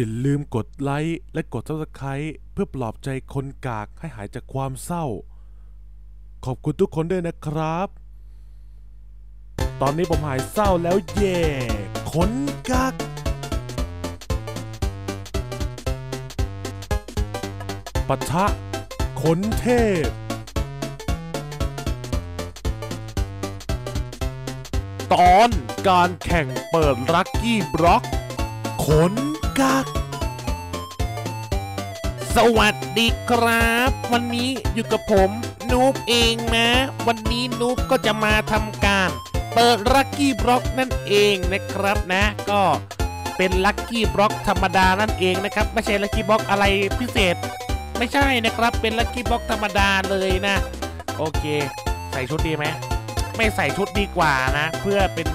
อย่าลืมกดไลค์และกด subscribe เพื่อปลอบใจคนกากให้หายจากความเศร้า ขอบคุณทุกคนด้วยนะครับ ตอนนี้ผมหายเศร้าแล้วเย่คนกากปะทะขนเทพ ตอนการแข่งเปิด lucky block คน กากสวัสดีครับ วันนี้อยู่กับผมนูบเองนะ วันนี้นูบก็จะมาทำการเปิด lucky block นั่นเองนะครับนะ ก็เป็น lucky block ธรรมดานั่นเองนะครับ ไม่ใช่ lucky block อะไรพิเศษ ไม่ใช่นะครับ เป็น lucky block ธรรมดาเลยนะ โอเค ใส่ชุดดีไหมไม่ใส่ชุดดีกว่านะ เพื่อเป็น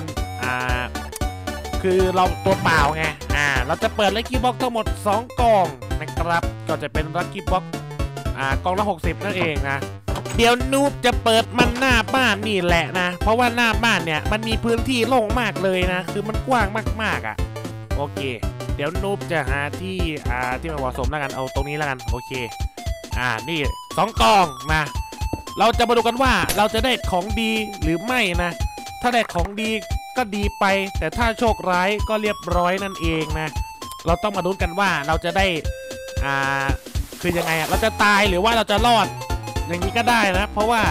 คือเราตัวเปล่าไง อ่า เราจะเปิดลัคกี้บ็อกทั้งหมด 2 กล่องนะครับ ก็จะเป็นลัคกี้บ็อกอ่ากล่องละ 60 นั่นเองนะ เดี๋ยวนูบจะเปิดมันหน้าบ้านนี่แหละนะ เพราะว่าหน้าบ้านเนี่ยมันมีพื้นที่โล่งมากเลยนะ คือมันกว้างมากๆอะ่ะ โอเค เดี๋ยวนูบจะหาที่ อ่า ที่มันเหมาะสมแล้วกัน เอาตรงนี้แล้วกัน โอเค อ่า นี่สองกล่องนะ เราจะมาดูกันว่าเราจะได้ของดีหรือไม่นะ ถ้าได้ของดี ก็ดีไป แต่ถ้าโชคร้ายก็เรียบร้อยนั่นเองนะ เราต้องมาดูกันว่าเราจะได้อ่าคือยังไงอะเราจะตายหรือว่าเราจะรอด อย่างนี้ก็ได้นะ เพราะว่า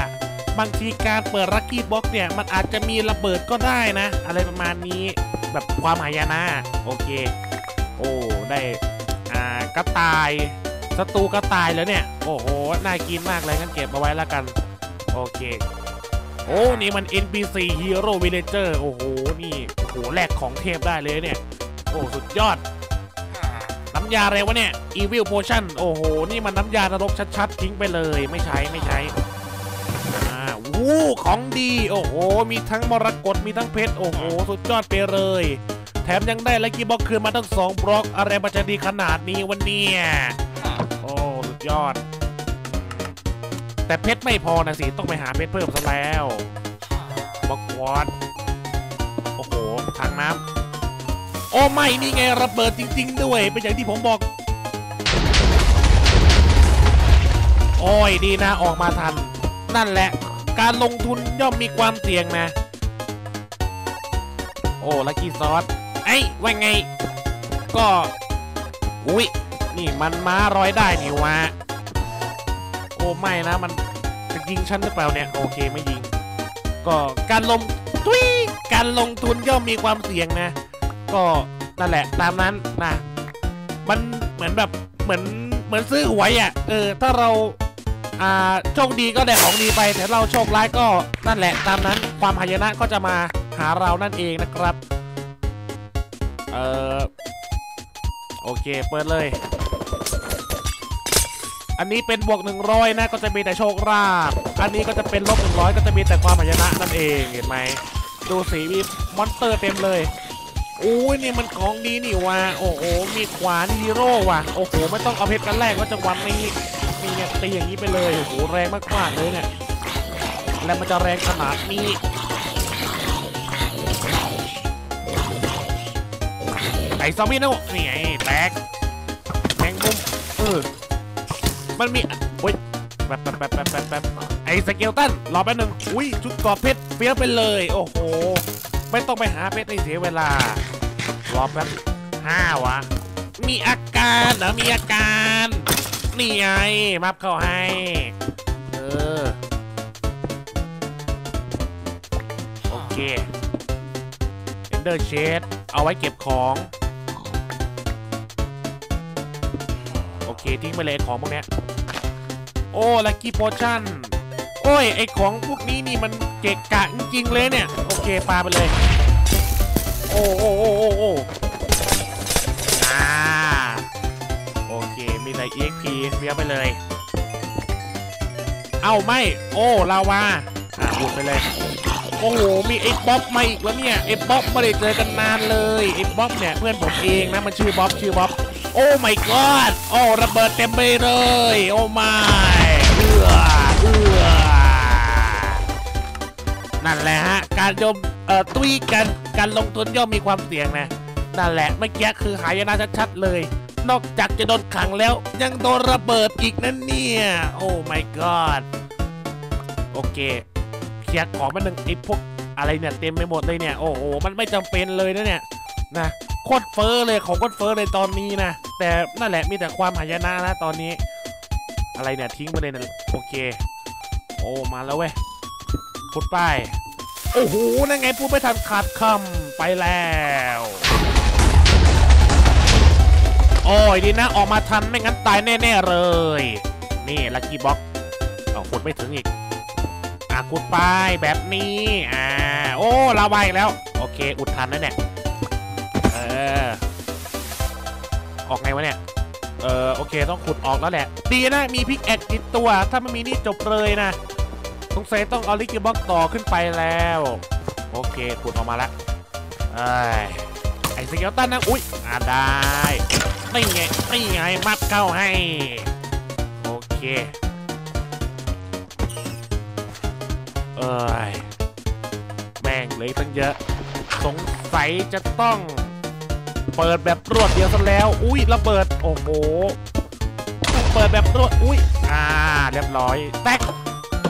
บางทีการเปิดลัคกี้บ็อกเนี่ยมันอาจจะมีระเบิดก็ได้นะ อะไรประมาณนี้แบบความหายนะโอเค โอ้ได้อ่ากระต่ายศัตรูกระต่ายแล้วเนี่ย โอ้โหน่ากินมากเลยงั้นเก็บเอาไว้แล้วกัน โอเค โอ้นี่มัน NPC Hero Villager โอ้โห นี่โอ้โหแลกของเทพได้เลยเนี่ย โอ้สุดยอด น้ำยาอะไรวะเนี่ย Evil Potion โอ้โห นี่มันน้ำยานรกชัดๆ ทิ้งไปเลยไม่ใช้ไม่ใช้อ่าวู้ของดี โอ้โห มีทั้งมรกตมีทั้งเพชร โอ้โห สุดยอดไปเลย แถมยังได้ลักกี้บ็อกคืนมาทั้งสองบล็อกอะไรมันจะดีขนาดนี้วันนี้โอ้สุดยอด แต่เพชรไม่พอนะสิ ต้องไปหาเพชรเพิ่มซะแล้วบล็อกวอตโอ้โหทางน้ำโอ้ไม่นี่ไงระเบิดจริง ๆ ด้วย เป็นอย่างที่ผมบอก โอ้ยดีนะออกมาทัน นั่นแหละ การลงทุนย่อมมีความเสี่ยงนะ โอ้ลักกี้ซอสไอ้ยว่าไง ก็ อุ้ยนี่มันม้าร้อยได้นี่วะ อ้ไม่นะมันจะยิงฉันหรือเปล่าเนี่ย โอเคไม่ยิง ก็การลงทุยการลงทุนย่อมมีความเสี่ยงนะ ก็นั่นแหละตามนั้นนะมันเหมือนแบบเหมือนเหมือนซื้อหวยอะ่ะเออถ้าเราอ่าโชคดีก็ได้ของดีไปแต่เราโชคร้ายก็นั่นแหละ ตามนั้นความหายนะก็จะมาหาเรานั่นเองนะครับ เออโอเค เปิดเลย อันนี้เป็นบวก 100 นะก็จะมีแต่โชคราบอันนี้ก็จะเป็นลบ100 ก็จะมีแต่ความหายนะนั่นเองเห็นไหมดูสีมีมอนสเตอร์เต็มเลยโอ้ยนี่มันของดีนี่ว่ะโอ้โหมีขวานฮีโร่ว่ะโอ้โหไม่ต้องเอาเพชรกันแรกว่าจังหวะนี้มีเนี่ยตีอย่างนี้ไปเลยโอ้โหแรงมากๆเลยเนี่ยแล้วมันจะแรงขนาดนี้ไอ้ซอมบี้นะนี่ไงแตกแมงมุมเออ มันมีโอ้ยแป๊บแป๊บแป๊บแป๊บแป๊บแป๊บไอ้สเกลตันรอแป๊บนึงอุ้ยชุดกอบเพชรเฟี้ยวไปเลย โอ้โห ไม่ต้องไปหาเพชรให้เสียเวลา รอแป๊บห้าวะ มีอาการเหรอมีอาการ นี่ไงมับเข้าให้ เออ โอเค Ender Shade เอาไว้เก็บของโอเคทิ้งไปเลยของพวกนี้ โอ้ลักกี้โพชั่น โอ้ย ไอของพวกนี้นี่มันเกะกะจริงๆเลยเนี่ย โอเคปาไปเลย โอ้โอ้โอ้โอ้โอ้อ่าโอเค มีแต่ EXP เฟียไปเลย เอ้าไม่ โอ้ลาวาอ่าบุดไปเลย โอ้โห มีไอ้บ๊อบมาอีกแล้วเนี่ย ไอ้บ๊อบไม่ได้เจอกันนานเลย ไอ้บ๊อบเนี่ยเพื่อนผมเองนะ มันชื่อบ๊อบชื่อบ๊อบโอ้ my god โอ้ระเบิดเต็มไปเลย โอ้ไม อเอือนั่นแหละฮะ การยมเอ่อตุ้ยกันการลงทุนย่อมมีความเสี่ยงนะ นั่นแหละเมื่อกี้คือหายนะชัดๆเลย นอกจากจะโดนขังแล้ว ยังโดนระเบิดอีกนั่นเนี่ย โอ้ my god โอเคเคลียร์ของมันหนึ่งไอ้พวกอะไรเนี่ยเต็มไปหมดเลยเนี่ย โอ้โห มันไม่จำเป็นเลยนะเนี่ยนะโคตรเฟอเลยของโคตรเฟอเลยตอนนี้นะ แต่นั่นแหละมีแต่ความหายนะนะตอนนี้ อะไรเนี่ยทิ้งไปเลยนะโอเค โอ้มาแล้วเว้ยพูดไป โอ้โหนั่นไงพูดไม่ทันขาดคำไปแล้วโอ้ยดีนะออกมาทันไม่งั้นตายแน่ๆเลย นี่ lucky block เอาขุดไม่ถึงอีกอะขุดไปแบบนี้อ่าโอ้ลาวาแล้ว โอเค อุดทันแล้วเนี่ยเออออกไงวะเนี่ย เออโอเคต้องขุดออกแล้วแหละ ดีนะมี pickaxe ติดตัว ถ้าไม่มีนี่จบเลยนะสงสัยต้องเอา lucky block ต่อขึ้นไปแล้ว โอเคขุดออกมาละไอ้ไอ้ skeleton นะอุ๊ยอ่าได้นี่ไงนี่ไงมัดเข้าให้ โอเค เอ้ยแม่งเลยตั้งเยอะ สงสัยจะต้อง เปิดแบบรวดเดียวซะแล้ว อุ้ยระเบิด โอ้โห เปิดแบบรวด อุ้ย อ่า เรียบร้อย แตก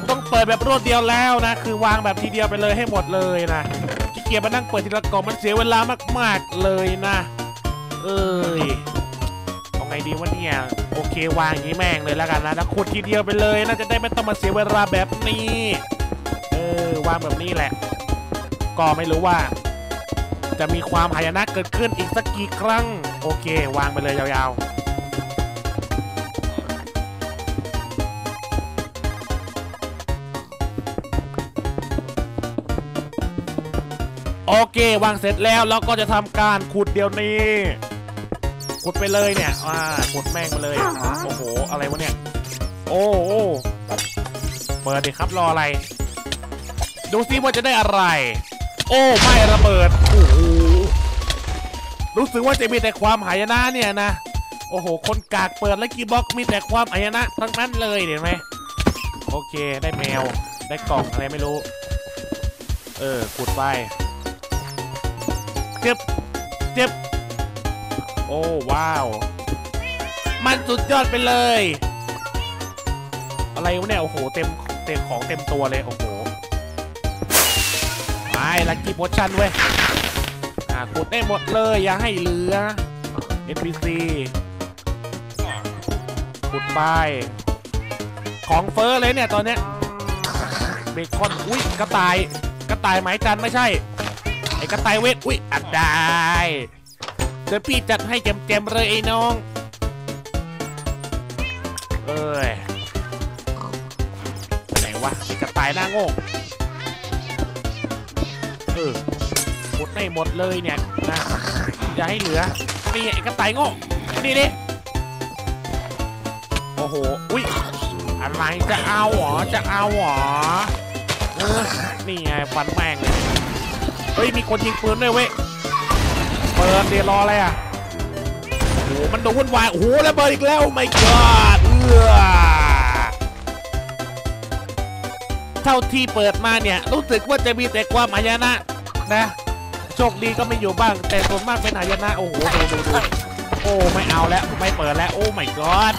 ต้องเปิดแบบรวดเดียวแล้วนะ คือวางแบบทีเดียวไปเลยให้หมดเลยนะขี้เกียจมานั่งเปิดทีละกล่องมันเสียเวลามาก ๆ เลยนะ เอ้ยเอาไงดีวะเนี่ย โอเควางอย่างนี้แม่งเลยแล้วกันนะแล้วขุดทีเดียวไปเลยนะจะได้ไม่ต้องมาเสียเวลาแบบนี้ เออ วางแบบนี้แหละ ก็ไม่รู้ว่า จะมีความหายนะเกิดขึ้นอีกสักกี่ครั้ง โอเค วางไปเลยยาวๆโอเควางเสร็จแล้วเราก็จะทำการขุดเดี๋ยวนี้ ขุดไปเลยเนี่ยอ่าขุดแม่งมาเลยโอ้โหอะไรวะเนี่ย โอ้โอเปิดดิครับรออะไร ดูซิว่าจะได้อะไร โอ้ไม่ระเบิดโอ้โห รู้สึกว่าจะมีแต่ความหายนะเนี่ยนะ โอ้โห คนกากเปิดแล้วกีบ็อกมีแต่ความหายนะทั้งนั้นเลยเห็นไหมโอเค ได้แมว ได้กล่องอะไรไม่รู้ เออขุดไป เจ็บ เจ็บ โอ้ว้าว มันสุดยอดไปเลย อะไรวะเนี่ย โอ้โห เต็ม เต็มของเต็มตัวเลย โอ้โหไปลักกี้โพชั่นเว้ย ขุดได้หมดเลยอย่าให้เหลือ NPC ขุดไป ของเฟอร์เลยเนี่ยตอนเนี้ยเบคอนอุ้ยกระต่ายกระต่ายไม้จันไม่ใช่ ไอ้กระต่ายเวทอุ้ยอัดได้เดี๋ยวพี่จัดให้เจมๆเลยไอ้น้อง เอ้ยไหนวะไอกระต่ายหน้าโง่ หมดไม่หมดเลยเนี่ยนะอย่าให้เหลือนี่ไอ้กระต่ายโง่นี่ดิโอ้โหอุ้ยอะไรจะเอาหรอจะเอาหรอเออนี่ไงฟันแม่งเลยเฮ้ยมีคนยิงปืนด้วยเว้ยเปิดเดี๋ยวรออะไรอะโอ้โหมันดูวุ่นวายโอ้โหระเบิดอีกแล้วไม่กอดเออเท่าที่เปิดมาเนี่ย รู้สึกว่าจะมีแต่ความหายนะนะ โชคดีก็ไม่อยู่บ้าง แต่ส่วนมากเป็นหายนะ โอ้โหดูดูดูโอ้ไม่เอาแล้วไม่เปิดแล้ว โอ้ไม่กอด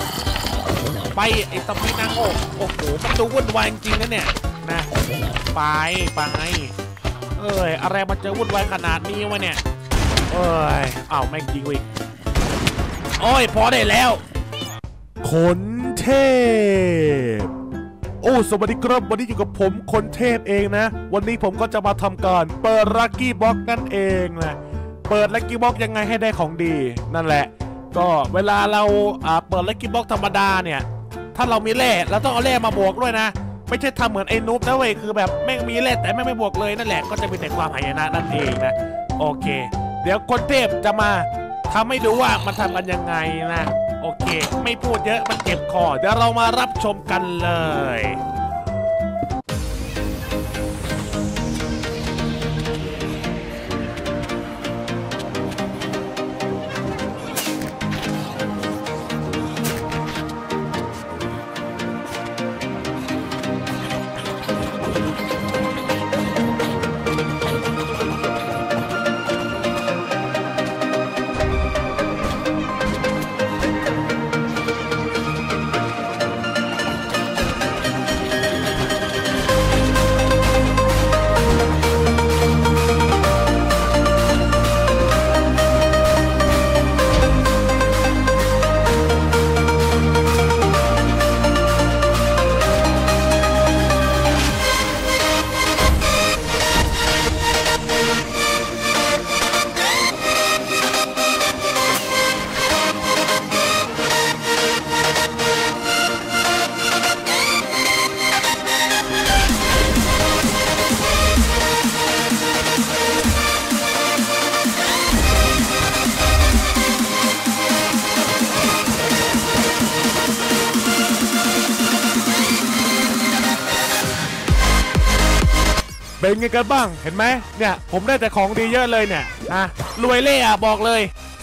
ไปไอ้ตำนี้นางโอ้โอ้โหมันดูวุ่นวายจริงนะเนี่ยนะไปไปเอ้ยอะไรมันจะวุ่นวายขนาดนี้วะเนี่ยเอ้ยอ้าวแม่งยิงวิกโอ้ยพอได้แล้วขนเทพ โอ้สวัสดีครับวันนี้อยู่กับผมคนเทพเองนะ วันนี้ผมก็จะมาทำการเปิดลัคกี้บ็อกนั่นเองนะเปิดลัคกี้บ็อกยังไงให้ได้ของดี นั่นแหละ ก็เวลาเราอ่าเปิดลัคกี้บ็อกธรรมดาเนี่ย ถ้าเรามีแร่เราต้องเอาแร่มาบวกด้วยนะ ไม่ใช่ทำเหมือนไอ้นุ๊บนะเว้ยคือแบบแม่งมีแร่แต่แม่งไม่บวกเลยนั่นแหละก็จะเป็นแต่ความหายนะนั่นเองนะโอเค เดี๋ยวคนเทพจะมาทำให้ดูว่ามันทำกันยังไงนะ โอเค ไม่พูดเยอะมันเจ็บคอเดี๋ยวเรามารับชมกันเลย เป็นไงกันบ้างเห็นไหมเนี่ยผมได้แต่ของดีเยอะเลยเนี่ยอะรวยเล่อะบอกเลย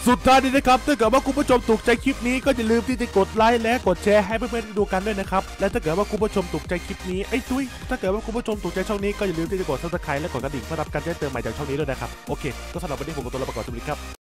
สุดท้ายนี้นะครับถ้าเกิดว่าคุณผู้ชมถูกใจคลิปนี้ก็อย่าลืมที่จะกดไลค์และกดแชร์ให้เพื่อนๆดูกันด้วยนะครับ และถ้าเกิดว่าคุณผู้ชมถูกใจคลิปนี้ไอ้ตุ้ยถ้าเกิดว่าคุณผู้ชมถูกใจช่องนี้ก็อย่าลืมที่จะกด subscribe และกดกระดิ่งเพื่อรับการแจ้งเตือนใหม่จากช่องนี้ด้วยนะครับ โอเค ก็สำหรับวันนี้ผมกับตัวลาไปก่อนสวัสดีครับ